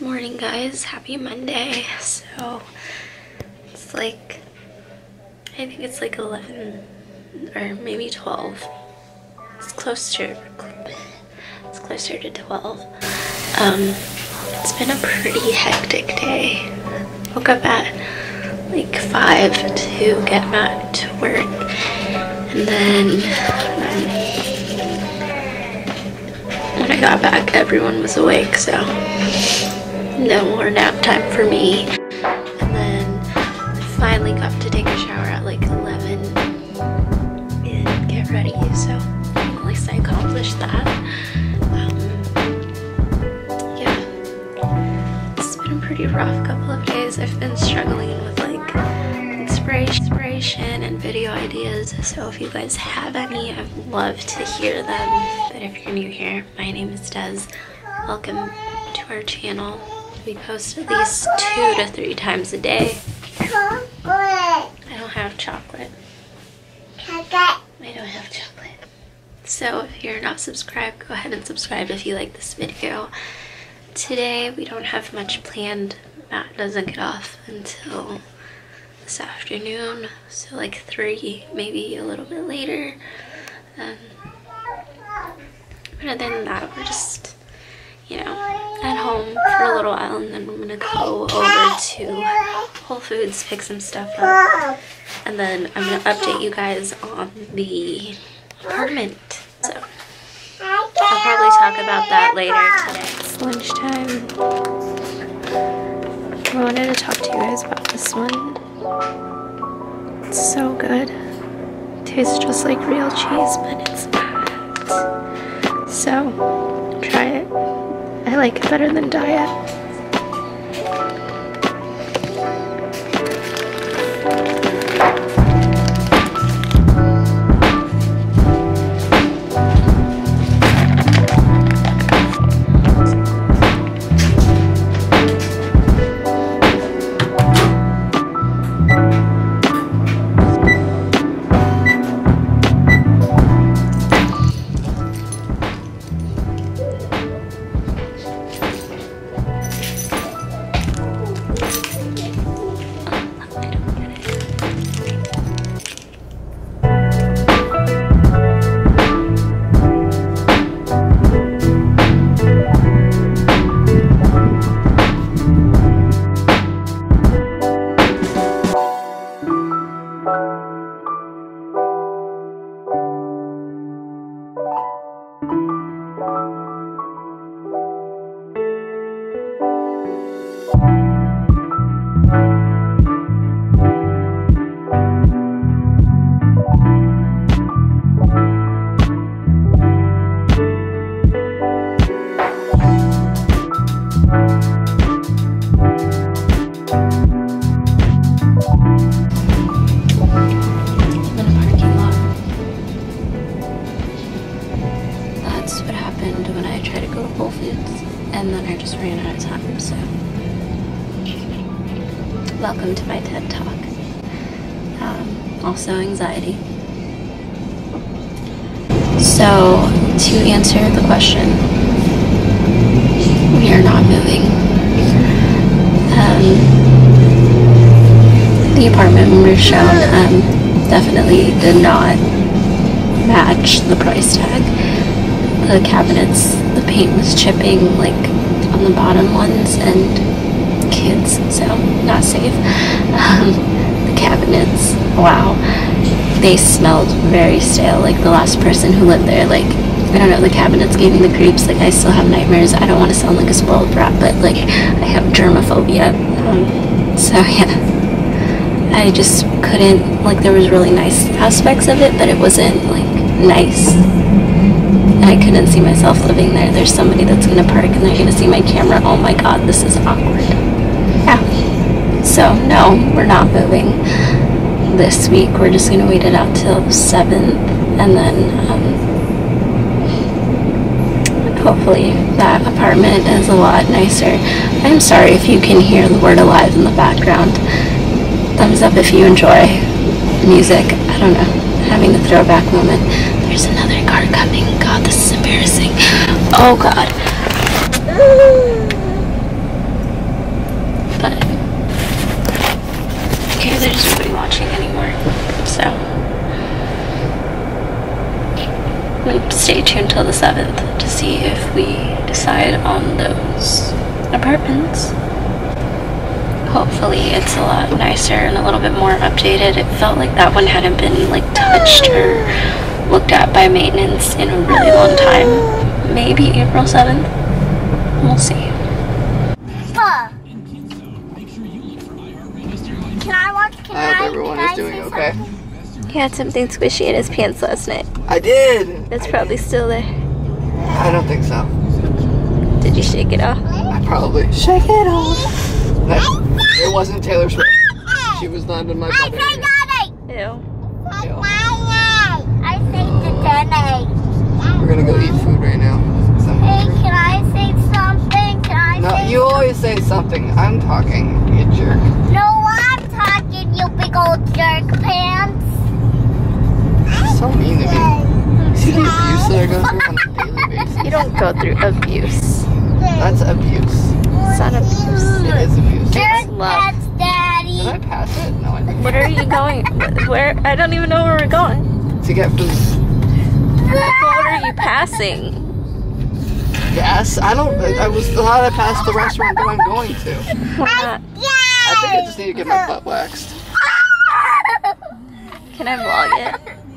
Morning, guys. Happy Monday. So, it's like, I think it's like 11 or maybe 12. It's closer, it's closer to 12. Um, it's been a pretty hectic day. Woke up at like 5 to get back to work. And then, um, when I got back, everyone was awake, so no more nap time for me. And then finally got to take a shower at like 11 and get ready. So at least I accomplished that. Um, yeah, it's been a pretty rough couple of days. I've been struggling with like inspiration and video ideas. So if you guys have any, I'd love to hear them. But if you're new here, my name is Des. Welcome to our channel. We post at least two to three times a day. Chocolate. I don't have chocolate. Chocolate. I don't have chocolate. So if you're not subscribed, go ahead and subscribe if you like this video. Today we don't have much planned. Matt doesn't get off until this afternoon, so like three, maybe a little bit later. Um, but other than that, we're just, you know, home for a little while, and then I'm gonna go over to Whole Foods, pick some stuff up, and then I'm gonna update you guys on the apartment. So I'll probably talk about that later today. It's lunchtime. I wanted to talk to you guys about this one. It's so good. tastes just like real cheese, but it's not. So try it. I like it better than diet. Just ran out of time. So, welcome to my TED Talk. Um, also, anxiety. So, to answer the question, we are not moving. Um, the apartment we were shown um, definitely did not match the price tag. The cabinets, the paint was chipping like on the bottom ones and kids, so not safe. Um, the cabinets, wow, they smelled very stale. Like the last person who lived there, like I don't know, the cabinets gave me the creeps. Like I still have nightmares. I don't want to sound like a spoiled brat, but like I have germophobia. Um, so yeah. I just couldn't like there was really nice aspects of it, but it wasn't like nice. I couldn't see myself living there. There's somebody that's gonna park and they're gonna see my camera. Oh my god, this is awkward. Yeah. So no, we're not moving this week. We're just gonna wait it out till the seventh and then um, hopefully that apartment is a lot nicer. I'm sorry if you can hear the word alive in the background thumbs up if you enjoy music. I don't know, having a throwback moment there's another car coming. God, this is embarrassing. Oh God. But okay, there's nobody watching anymore, so stay tuned till the seventh to see if we decide on those apartments hopefully it's a lot nicer and a little bit more updated. It felt like that one hadn't been like touched or looked at by maintenance in a really long time. Maybe April 7th. We'll see. Papa. Can I watch? Can I hope everyone can is I doing okay. He had something squishy in his pants last night. I did. That's I probably did. still there. I don't think so. Did you shake it off? I probably shake it off. That, it wasn't Taylor Swift. She was not in my I butt say area. Ew. Yeah. I say the daddy. We're gonna go eat food right now. Hey, can I say something? Can I No, say you always say something. I'm talking, you jerk. No, I'm talking, you big old jerk pants. So mean to me. See the abuse that I go through on a daily basis? You don't go through abuse. That's abuse. It's not abuse. It is abuse. Jerk love. pants, daddy. Did I pass it? No, I didn't. What are you going? Where? I don't even know where we're going. To get food. But what are you passing? Gas? I don't. I was thought I passed the restaurant that I'm going to. We're not. I think I just need to get my butt waxed. Can I vlog it?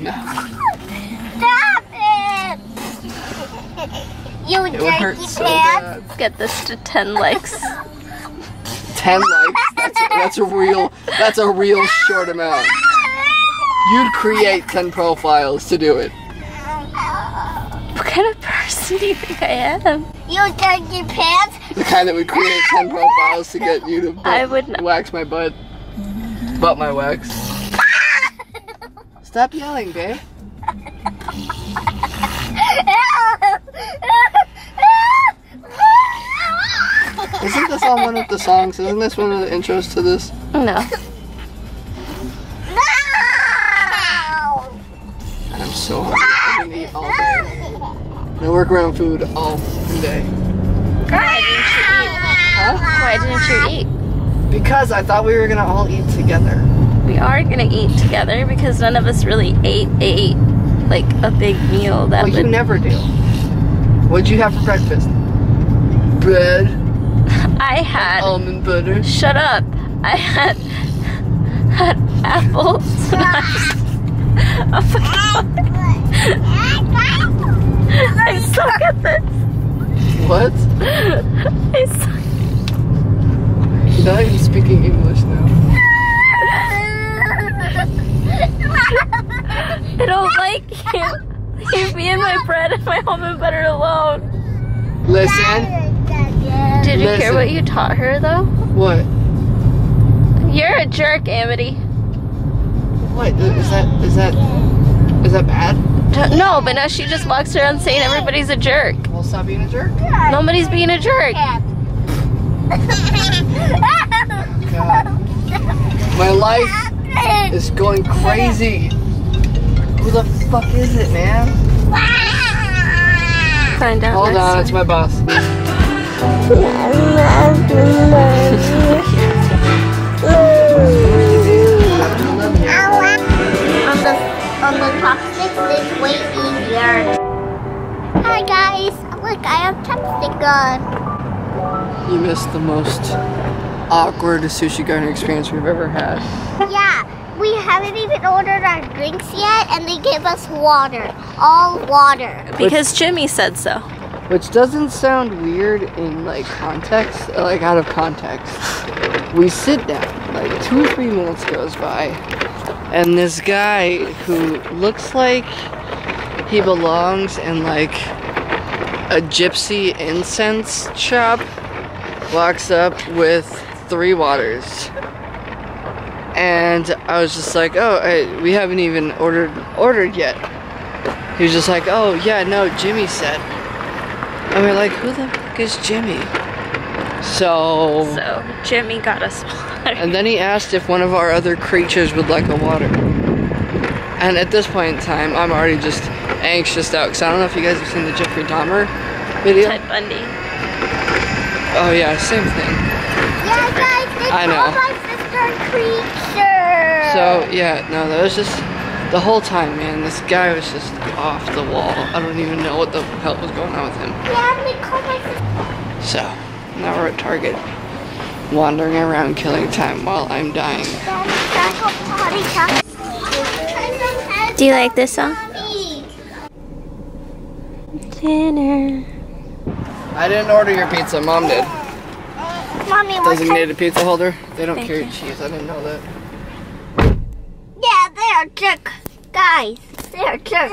No. Stop it! you It would hurt jerky so pants. bad. Get this to 10 likes. Ten likes. That's a, that's a real. That's a real short amount. You'd create ten profiles to do it. What kind of person do you think I am? You jerky pants. The kind that would create ten profiles to get you to butt, I would not- wax my butt. Butt my wax. Stop yelling, babe. Isn't this on one of the songs? Isn't this one of the intros to this? No. Day. I work around food all day. Why didn't you eat? Huh? Why didn't you eat? Because I thought we were gonna all eat together. We are gonna eat together because none of us really ate ate like a big meal that Well, you never do. What'd you have for breakfast? Bread, I had. almond butter. Shut up. I had had apples. oh my god. You're speaking English now. I don't like you. Leave me and my bread and my almond butter alone. Listen. Did you hear what you taught her though? What? You're a jerk, Amity. What? Is that? Is that? Is that bad? No, but now she just walks around saying everybody's a jerk. Well, stop being a jerk. Nobody's being a jerk. God. My life is going crazy. Who the fuck is it, man? Find out Hold on, it's my boss. on the on the chopsticks it's way easier. Hi guys, look I have chopstick gun. You missed the most awkward sushi garden experience we've ever had. Yeah, we haven't even ordered our drinks yet, and they gave us water, all water. Because Jimmy said so. Which doesn't sound weird in like context, like out of context. We sit down, like two or three minutes goes by, and this guy who looks like he belongs in like a gypsy incense shop walks up with three waters. And I was just like, oh, I, we haven't even ordered ordered yet. He was just like, oh yeah, no, Jimmy said. And we're like, who the fuck is Jimmy? So, So Jimmy got us water. and then he asked if one of our other creatures would like a water. And at this point in time, I'm already just anxious out because I don't know if you guys have seen the Jeffrey Dahmer video. Ted Bundy. Oh yeah, same thing. Yeah, I know. my sister creature. So yeah, no, that was just The whole time, man, this guy was just off the wall. I don't even know what the hell was going on with him. Yeah, they call my So, now we're at Target, wandering around killing time while I'm dying. Do you like this song? Dinner. I didn't order your pizza, mom did. Mommy, what kind? Designated pizza holder. They don't Thank carry you. cheese, I didn't know that. Yeah, they are jerk. Guys, they are jerk.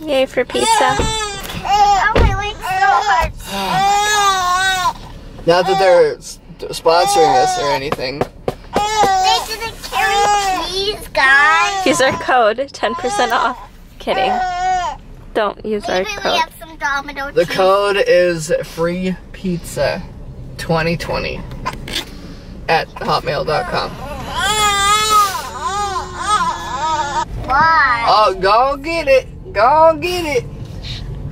Yay for pizza. Oh, my leg so hurts. Not that they're sponsoring us or anything. They didn't carry cheese, guys. Use our code, 10% off. Kidding. Don't use our Maybe we code. have some Domino The cheese. code is free pizza 2020 at hotmail.com. Why? Oh, go get it. Go get it.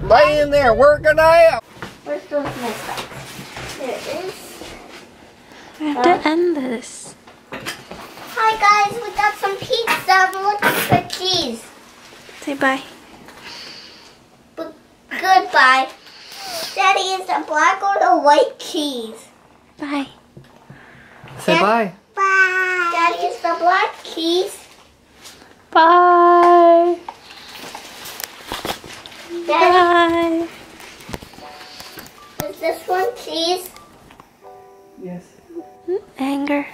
Lay in there, working out. Where's those nice bags? There it is. I have to uh, end this. Hi guys, we got some pizza. We're looking for cheese. Say bye. But goodbye. Daddy, is the black or the white cheese? Bye. Say bye. Bye. Daddy, is the black cheese? Bye. Daddy, bye. Is this one cheese? Yes. Anger.